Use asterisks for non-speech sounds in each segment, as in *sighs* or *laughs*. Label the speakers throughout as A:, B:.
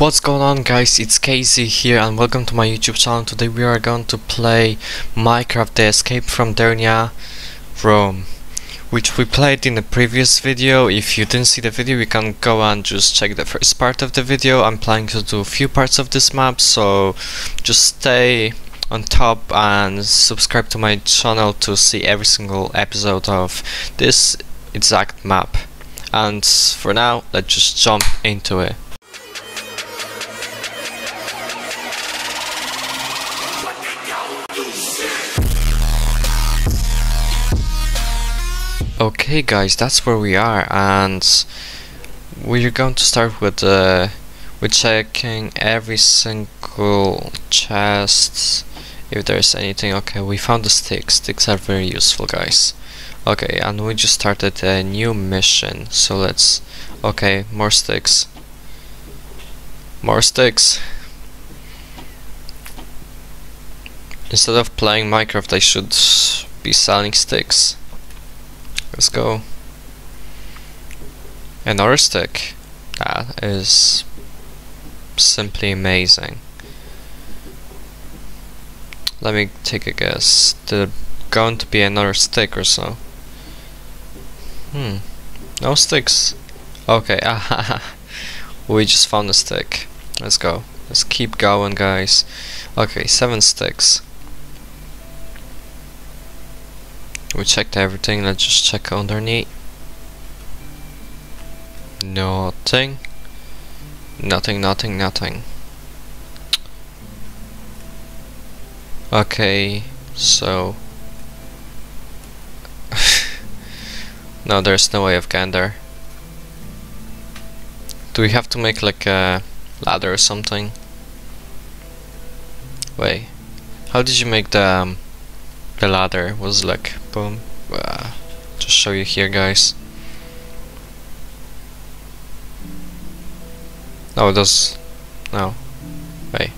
A: What's going on guys, it's KayZee here and welcome to my YouTube channel. Today we are going to play Minecraft The Escape from Dernia Rome which we played in the previous video. If you didn't see the video you can go and just check the first part of the video. I'm planning to do a few parts of this map so just stay on top and subscribe to my channel to see every single episode of this exact map. And for now, let's just jump into it. Okay guys, that's where we are and we're going to start with uh, with checking every single chest if there's anything. Okay, we found the sticks. Sticks are very useful guys. Okay, and we just started a new mission. So let's okay, more sticks. More sticks. Instead of playing Minecraft I should be selling sticks. Let's go. Another stick. That is simply amazing. Let me take a guess. There's going to be another stick or so. Hmm. No sticks. Okay, *laughs* we just found a stick. Let's go. Let's keep going, guys. Okay, seven sticks. We checked everything, let's just check underneath. Nothing. Nothing, nothing, nothing. Okay, so... *laughs* no, there's no way of getting there. Do we have to make like a ladder or something? Wait, how did you make the... Um, the ladder was like boom uh, just show you here guys. No it does no wait.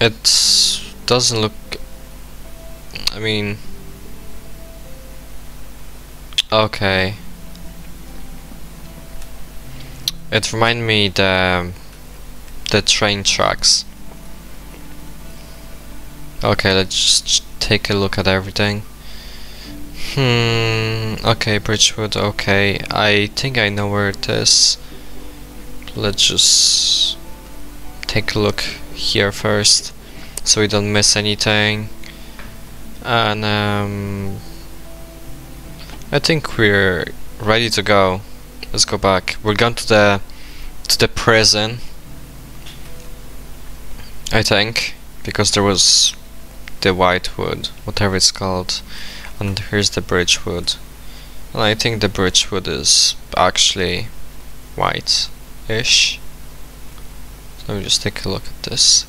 A: It doesn't look I mean okay. It reminded me the the train tracks Okay, let's just take a look at everything. Hmm, okay, Birch wood, okay. I think I know where it is. Let's just take a look here first, so we don't miss anything. And um, I think we're ready to go. Let's go back. We're going to the to the prison. I think because there was the white wood, whatever it's called, and here's the birch wood. And I think the birch wood is actually white-ish. So let me just take a look at this.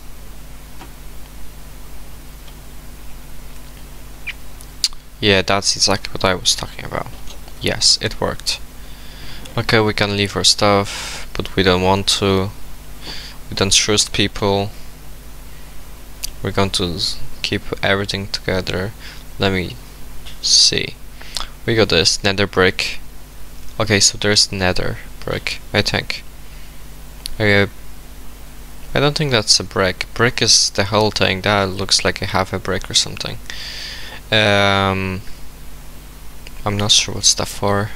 A: Yeah, that's exactly what I was talking about. Yes, it worked. Okay, we can leave our stuff, but we don't want to. We don't trust people. We're going to keep everything together. Let me see. We got this nether brick. Okay so there's nether brick I think. I, I don't think that's a brick. Brick is the whole thing. That looks like a half a brick or something. Um, I'm not sure what's that for.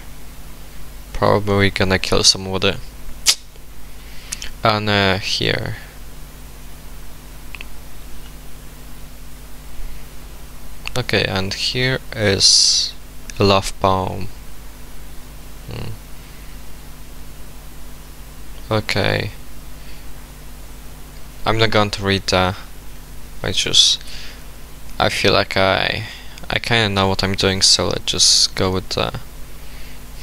A: Probably gonna kill some with it. And uh, here Okay, and here is a love poem. Hmm. Okay. I'm not going to read that. I just I feel like I I kinda know what I'm doing so let's just go with the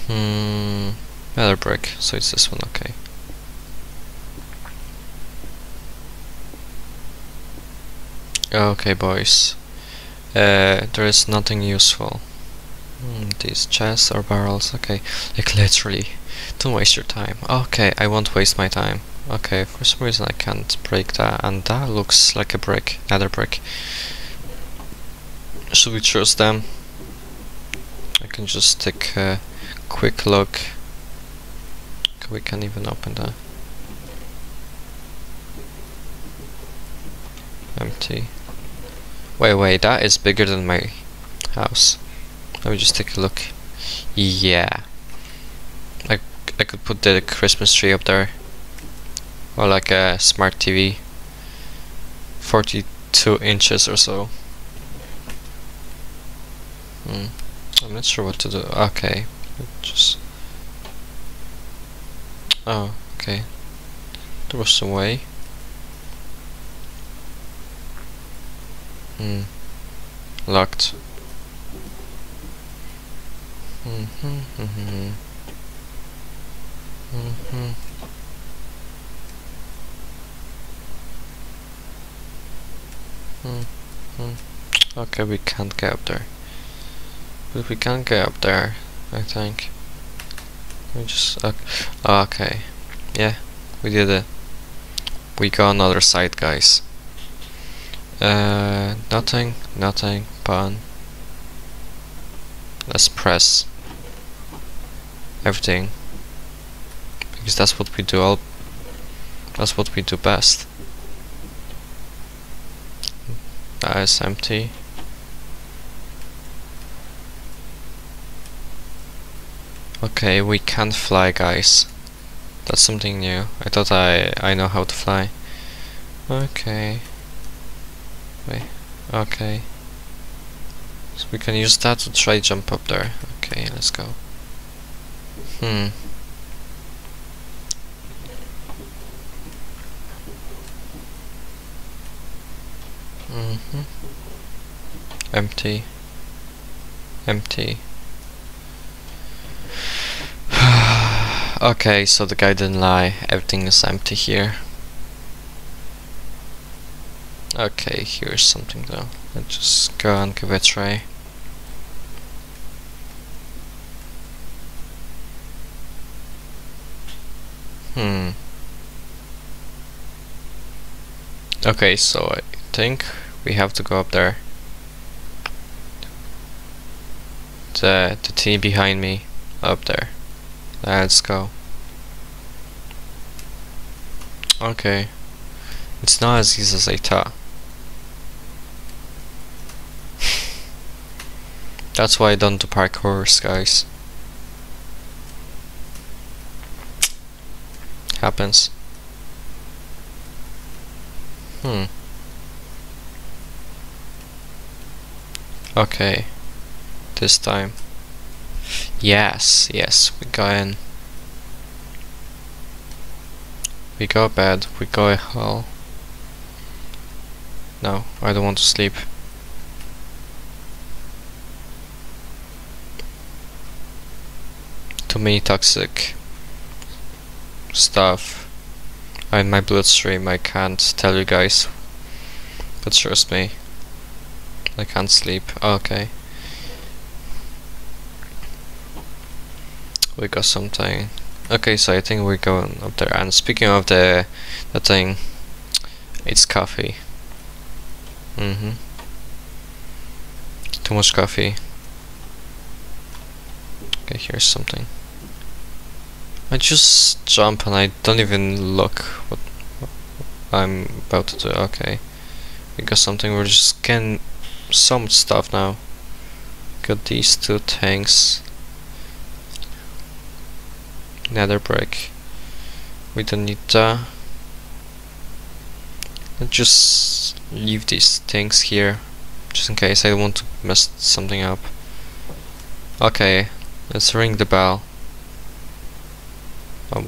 A: Hmm Nether brick, so it's this one, okay. Okay boys. Uh, there is nothing useful. Mm, these chests or barrels, okay. Like literally. Don't waste your time. Okay, I won't waste my time. Okay, for some reason I can't break that and that looks like a brick, another brick. Should we choose them? I can just take a quick look. We can't even open that. Empty. Wait, wait, that is bigger than my house. Let me just take a look. Yeah. I, I could put the Christmas tree up there. Or like a smart TV. 42 inches or so. Hmm. I'm not sure what to do. Okay. Just. Oh, okay. There was some way. Hmm. Locked. Mm hmm. Mm hmm. Mm hmm. Mm hmm. Okay, we can't get up there. But we can get up there, I think. We just okay. okay. Yeah, we did it. We got another side, guys. Uh, nothing, nothing, button. Let's press everything because that's what we do all that's what we do best that is empty Okay, we can fly, guys. That's something new. I thought I I know how to fly. Okay. Wait. Okay. So we can use that to try jump up there. Okay, let's go. Hmm. Mm hmm Empty. Empty. *sighs* Okay, so the guy didn't lie. Everything is empty here. Okay, here's something though. Let's just go and give it a try. Hmm. Okay, so I think we have to go up there. The the team behind me up there. Let's go. Okay. It's not as easy as I thought. That's why I don't do parkour, guys. Happens. Hmm. Okay. This time. Yes, yes, we go in. We go bed, we go hell. No, I don't want to sleep. Too many toxic stuff in my bloodstream, I can't tell you guys. But trust me, I can't sleep. Okay. we got something. Okay, so I think we're going up there. And speaking of the the thing, it's coffee. Mhm. Too much coffee. Okay, here's something. I just jump and I don't even look what, I'm about to do. Okay, we got something. We're just getting some stuff now. Got these two tanks nether brick we don't need that let's just leave these things here just in case I want to mess something up okay let's ring the bell oh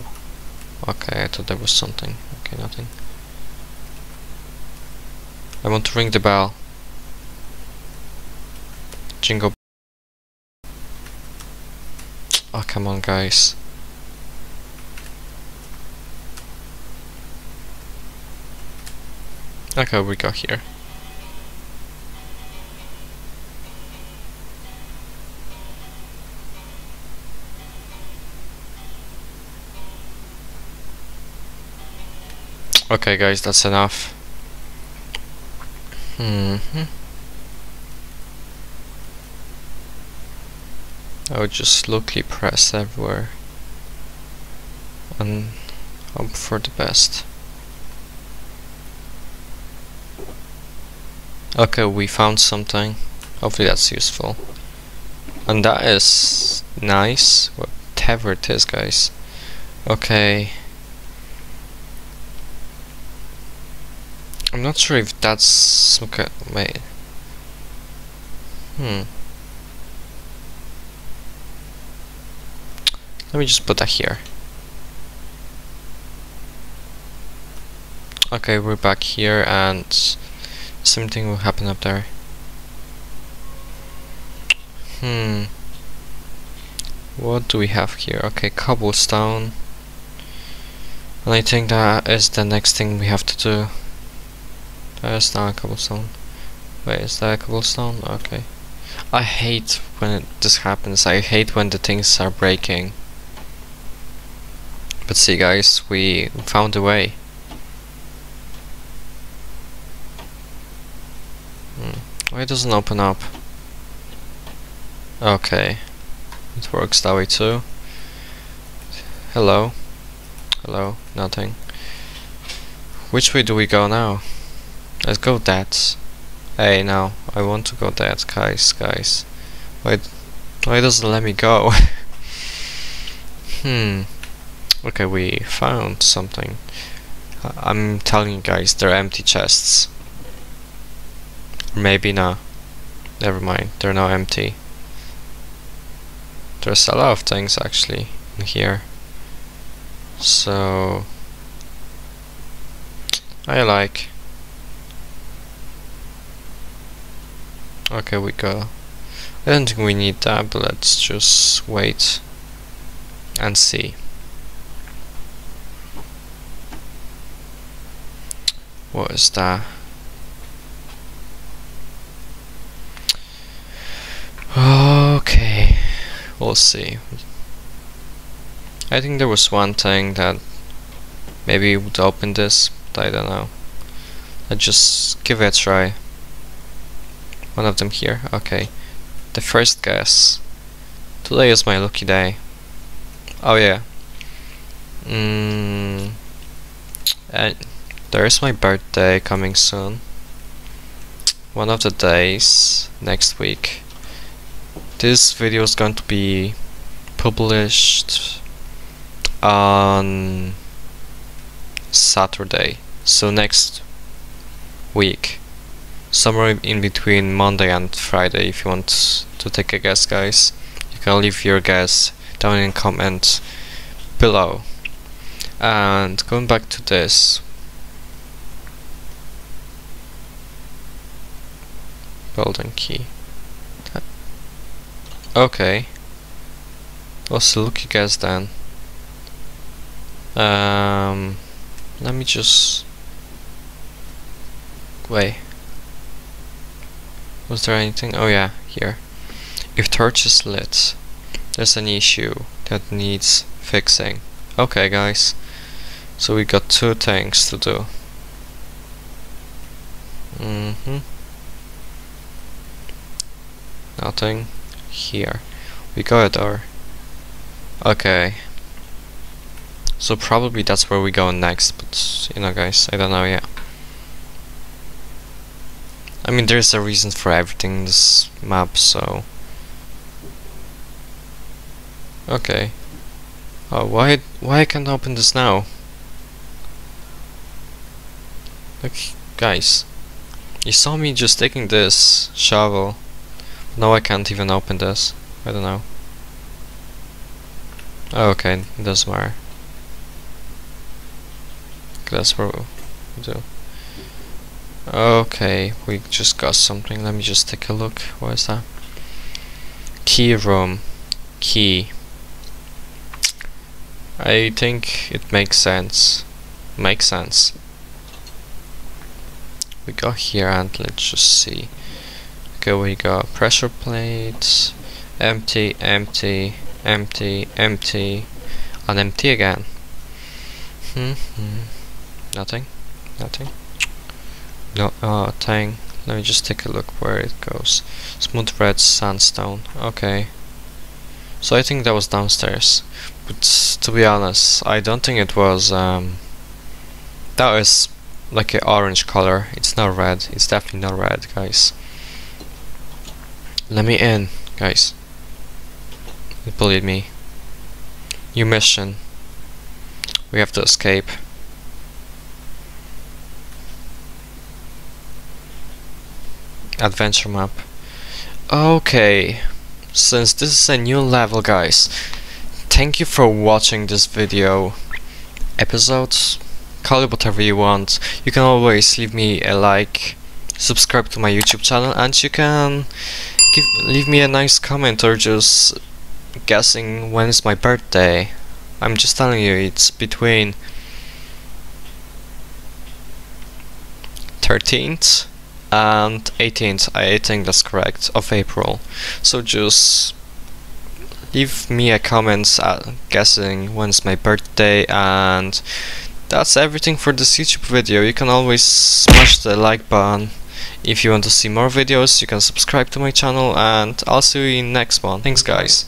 A: okay I thought there was something. Okay nothing. I want to ring the bell. Jingle. Oh come on guys. Okay, we got here. Okay guys, that's enough. Mm hmm I would just slowly press everywhere and hope for the best. Okay, we found something. Hopefully that's useful. And that is nice. Whatever it is, guys. Okay. I'm not sure if that's okay. Wait. Hmm. Let me just put that here. Okay, we're back here and same thing will happen up there. Hmm. What do we have here? Okay, cobblestone. And I think that is the next thing we have to do. That is not a cobblestone. Wait, is that a cobblestone? Okay. I hate when it, this happens. I hate when the things are breaking. But see guys, we found a way. Hmm. Why it doesn't open up? Okay. It works that way too. Hello. Hello. Nothing. Which way do we go now? Let's go that. Hey, now I want to go that, guys, guys. Why, why doesn't it let me go? *laughs* hmm. Okay, we found something. I'm telling you guys, they're empty chests. Maybe not. Never mind, they're not empty. There's a lot of things actually in here. So I like. Okay, we go. I don't think we need that, but let's just wait and see. What is that? Okay, we'll see. I think there was one thing that maybe would open this, but I don't know. Let's just give it a try. One of them here, okay. The first guess. Today is my lucky day. Oh yeah. Mm, and there's my birthday coming soon. One of the days next week. This video is going to be published on Saturday. So next week. Somewhere in between Monday and Friday if you want to take a guess guys. You can leave your guess down in comments below. And going back to this, Golden key. Okay. What's the lucky guess then? Um, let me just wait. Was there anything? Oh yeah, here. If torch is lit, there's an issue that needs fixing. Okay, guys. So we got two things to do. Mm-hmm nothing here we got a door okay so probably that's where we go next but you know guys I don't know yet I mean there's a reason for everything in this map so okay oh why why I can't open this now Look guys you saw me just taking this shovel no, I can't even open this. I don't know. Oh, okay, it doesn't matter. That's what we do. Okay, we just got something. Let me just take a look. What is that? Key room. Key. I think it makes sense. Makes sense. We go here and let's just see. Okay, we got pressure plates, empty, empty, empty, empty, and empty again. Hmm, hmm. Nothing, nothing. No, uh, thing. Let me just take a look where it goes. Smooth red sandstone. Okay. So I think that was downstairs. But to be honest, I don't think it was, um, that was like a orange color. It's not red. It's definitely not red, guys. Let me in, guys. Believe me. New mission. We have to escape. Adventure map. Okay. Since this is a new level, guys, thank you for watching this video episodes call it whatever you want you can always leave me a like subscribe to my youtube channel and you can give leave me a nice comment or just guessing when is my birthday I'm just telling you it's between 13th and 18th I think that's correct of April so just leave me a comment uh, guessing when's my birthday and that's everything for this YouTube video. You can always smash the like button. If you want to see more videos, you can subscribe to my channel and I'll see you in next one. Thanks guys.